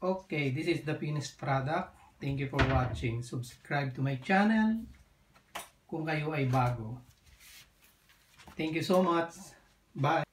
Okay, this is the finished product. Thank you for watching. Subscribe to my channel kung kayo ay bago. Thank you so much. Bye.